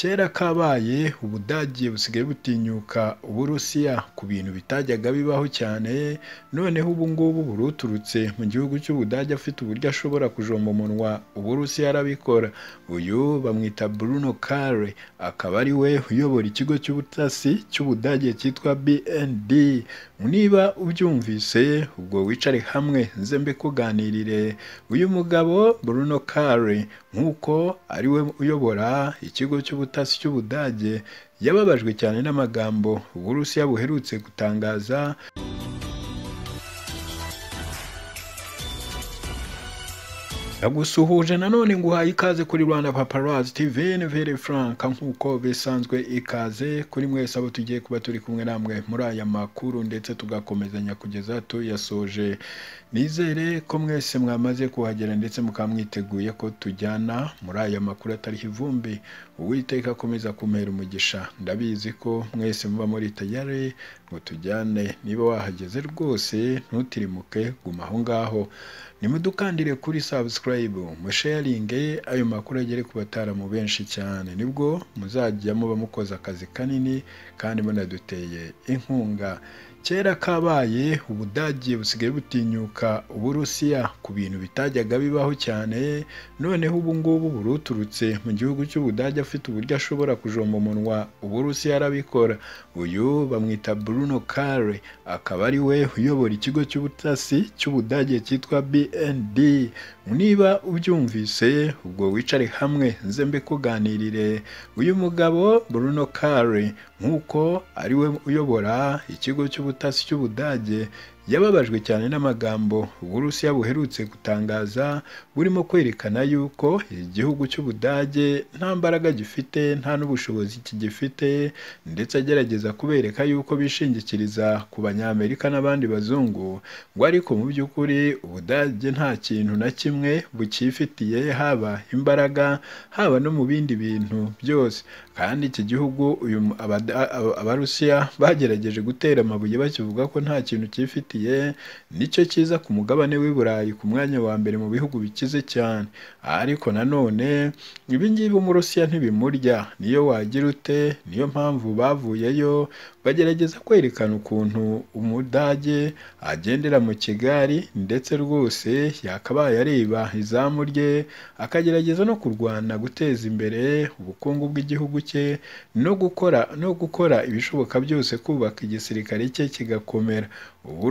kera kabaye ubudage busigaye butinyuka uburusiya ku bintu bitajyaga bibaho cyane noneho ubu ngubu buruturutse mu gihugu cy'ubudage afite uburyo ashobora kujomba umunwa uburusiya arabikora. Uyu bamwita Bruno Kare akaba ari we uyobora ikigo cy'ubutasi cy'ubudage cyitwa BND niba ubyumvise ubwo wicare hamwe nze mbikuganirire. Uyu mugabo Bruno Kare nk'uko ari we uyobora ikigo cy'ubutasi cy'ubudage yababajwe cyane n'amagambo uburusiya buherutse gutangaza yagusuhuje nanone nguhaye ikaze kuri Rwanda Paparazzi TV ni Very Frank nk'uko bisanzwe ikaze kuri mwese abo tugiye kuba turi kumwe namwe muri aya makuru ndetse tugakomezanya kugeza tuyasoje. Nizere ko mwese mwamaze kuhagera ndetse mukaba mwiteguye ko tujyana muri aya makuru atariho ivumbi. Uwiteka akomeza kumpera umugisha. Ndabizi ko mwese muba muri tayari ngo tujyane. Niba wahageze rwose ntutirimuke guma aho ngaho. Nimudukandire kuri subscribe musharinge ayo makuru agere ku bataramu benshi cyane. Nibwo muzajya muba mukoze akazi kanini kandi munaduteye inkunga. Kera kabaye ubudage busigaye butinyuka uburusiya ku bintu bitajyaga bibaho cyane noneho ubu ngubu buruturutse mu gihugu cy'ubudage afite uburyo ashobora kujomba umunwa uburusiya arabikora. Uyu bamwita Bruno Kare akaba ari we uyobora ikigo cy'ubutasi cy'ubudage cyitwa BND niba ubyumvise ubwo wicare hamwe nze mbikuganirire. Uyu mugabo Bruno Kare nk'uko ari we uyobora ikigo cy'ubutasi cy'ubudage yababajwe cyane n'amagambo uburusiya buherutse gutangaza burimo kwerekana yuko igihugu cy'ubudage nta mbaraga gifite nta n'ubushobozi kigifite ndetse agerageza kubereka yuko bishingikiriza ku banyamerika n'abandi bazungu ngo ariko mu by'ukuri ubudage nta kintu na kimwe bukifitiye haba imbaraga haba no mu bindi bintu byose. Kandi iki gihugu uyu abarusiya bagerageje gutera amabuye bakivuga ko nta kintu cyifitiye. Ni cyo cyiza ku mugabane w'i Burayi ku mwanya wa mbere mu bihugu bikize cyane. Ariko nanone ibi ngibi umurusiya ntibimurya. Niyo wagira ute? Niyo mpamvu bavuyeyo? Bagerageza kwerekana ukuntu umudage agendera mu kigari ndetse rwose yakabaye areba izamu rye akagerageza no kurwana guteza imbere ubukungu bw'igihugu cye no gukora no gukora ibishoboka byose kubaka igisirikare cye kigakomera.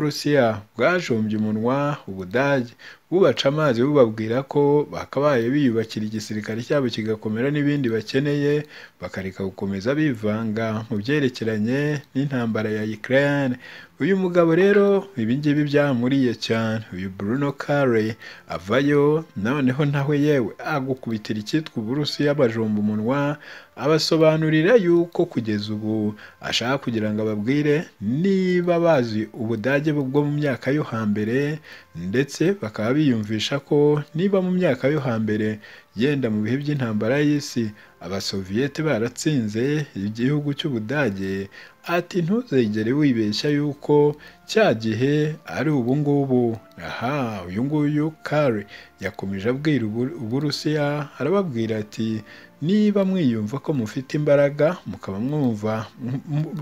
Uburusiya bwajombye umunwa ubudage bubaca amazi bubabwira ko bakabaye biyubakira igisirikare cyabo kigakomera n'ibindi bakeneye bakareka gukomeza bivanga mu byerekeranye n'intambara ya Ukraine. Uyu mugabo rero ibi ngibi byamuriye cyane. Uyu Bruno Kare avayo noneho nawe yewe agukubitira icyitwa uburusiya bajomba umunwa abasobanurira yuko kugeza ubu ashaka kugira ngo ababwire niba bazi ubudage bwo mu myaka yo hambere ndetse bakaba biyumvisha ko niba mu myaka yo hambere yenda mu bihe by'intambara y'isi abasoviyete baratsinze igihugu cy'ubudage ati ntuzegere wibeshya yuko cya gihe ari ubu ngubu. Aha uyu nguyu kare yakomeje abwira uburusiya arababwira ati niba mwiyumva ko mufite imbaraga mukaba mwumva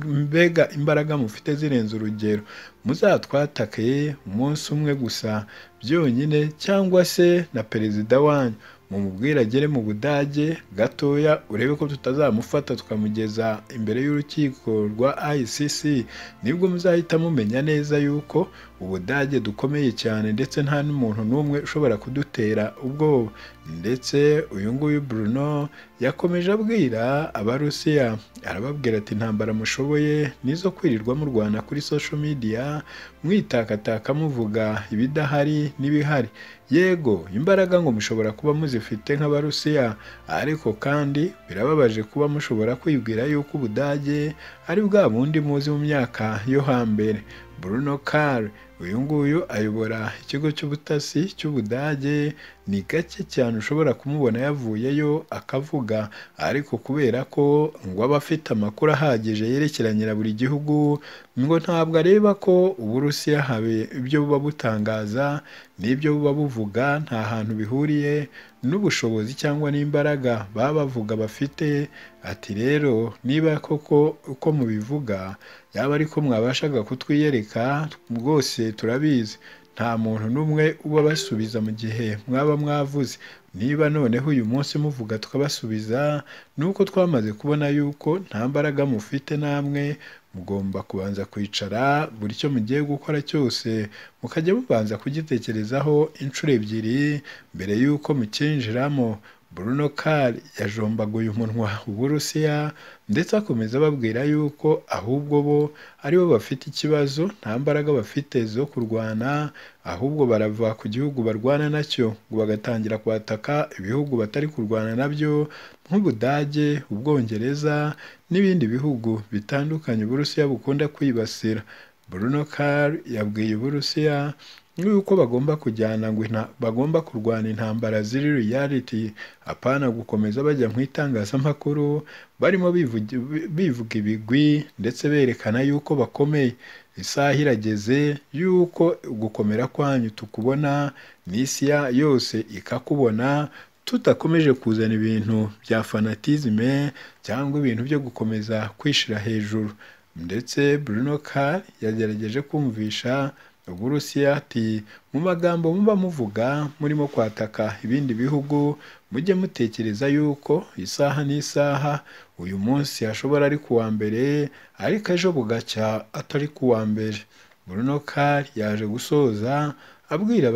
mbega imbaraga mufite zirenze urugero. Muzatwatake umunsi umwe gusa byonyine cyangwa se na perezida wanyu mumubwire agere mu budage gatoya urebe ko tutazamufata tukamugeza imbere y'urukiko rwa ICC ni bwo muzahita mumenya neza yuko ubudage dukomeye cyane ndetse nta n'umuntu n'umwe ushobora kudutera ubwoba. Ndetse uyu nguyu Bruno yakomeje abwira abarusiya arababwira ati intambara mushoboye nizo kwirirwa murwana kuri social media mwitakataka muvuga ibidahari n'ibihari. Yego imbaraga ngo mushobora kuba muzifite nk'abarusiya. Ariko kandi birababaje kuba mushobora kwibwira yuko ubudage ari bwa bundi muzi mu myaka yo hambere. Bruno Kare uyu nguyu ayobora ikigo cy'ubutasi cy'ubudage. Ni gake cyane ushobora kumubona yavuyeyo akavuga. Ariko kubera ko ngo aba afite amakuru ahagije yerekeranye na buri gihugu ngo ntabwo areba ko uburusiya habe ibyo buba butangaza n'ibyo buba buvuga nta hantu bihuriye n'ubushobozi cyangwa n'imbaraga baba bavuga bafite. Ati rero niba koko uko mubivuga yaba ariko mwabashaga kutwiyereka rwose turabizi. Nta muntu n'umwe uba basubiza mu gihe mwaba mwavuze. Niba noneho uyu munsi muvuga tukabasubiza ni uko twamaze kubona yuko nta mbaraga mufite namwe mugomba kubanza kwicara buri cyo mugiye gukora cyose mukajya mubanza kugitekerezaho inshuro ebyiri mbere y'uko mukinjiramo. Bruno Kari yajombaguye umunwa Uburusiya ndetse akomeza ababwira yuko ahubwo bo ari bo bafite ikibazo nta mbaraga bafite zo kurwana ahubwo barava ku gihugu barwana na cyo ngo bagatangira kwataka ibihugu batari kurwana na byo nk'Ubudage, Ubwongereza n'ibindi bihugu bitandukanye Uburusiya bukunda kwibasira. Bruno Kari yabwiye Uburusiya yuko bagomba kujyana ngo bagomba kurwana intambara ziri reality apana gukomeza bajya mu itangazamakuru barimo bivuga ibigwi ndetse berekana yuko bakomeye. Isaha irageze yuko gukomera kwanyu tukubona n'isi yose ikakubona tudakomeje kuzana ibintu bya fanatizme cyangwa ibintu byo gukomeza kwishira hejuru. Ndetse Bruno Kari yagerageje kumvisha Uburusiya ati mu magambo muba muvuga murimo kwataka ibindi bihugu mujye mutekereza yuko isaha n'isaha uyu munsi hashobora ari kuwa mbere ariko ejo bugacya atari kuwa mbere. Bruno Kari yaje gusoza abwira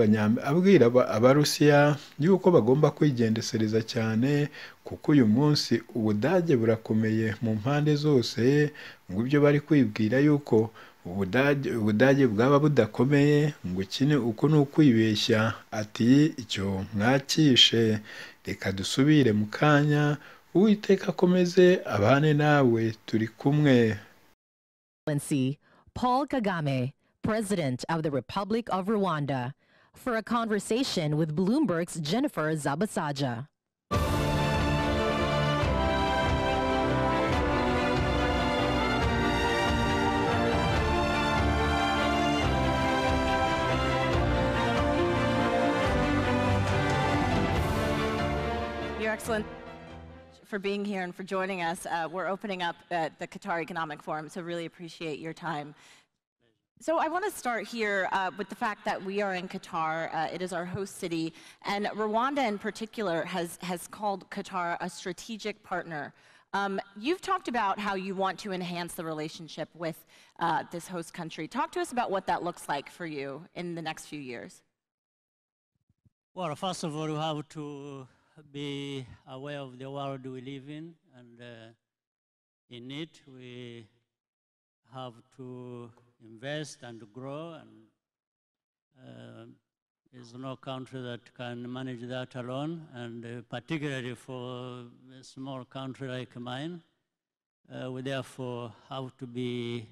abwira abarusiya yuko bagomba kwigendesereza cyane kuko uyu munsi ubudage burakomeye mu mpande zose ngo ibyo bari kwibwira yuko ubudage bwaba budakomeye ngo ukine uko ni ukwibeshya ati icyo mwakishe reka dusubire mu kanya uwiteka akomeze abane nawe turi kumwe Paul Kagame President of the Republic of Rwanda, for a conversation with Bloomberg's Jennifer Zabasaja. Your Excellency, for being here and for joining us. Uh, we're opening up uh, the Qatar Economic Forum, so really appreciate your time. So I want to start here uh, with the fact that we are in Qatar. Uh, it is our host city, and Rwanda in particular has, has called Qatar a strategic partner. Um, you've talked about how you want to enhance the relationship with uh, this host country. Talk to us about what that looks like for you in the next few years. Well, first of all, we have to be aware of the world we live in, and uh, in it we have to invest and grow, and uh, there's no country that can manage that alone, and uh, particularly for a small country like mine, uh, we therefore have to be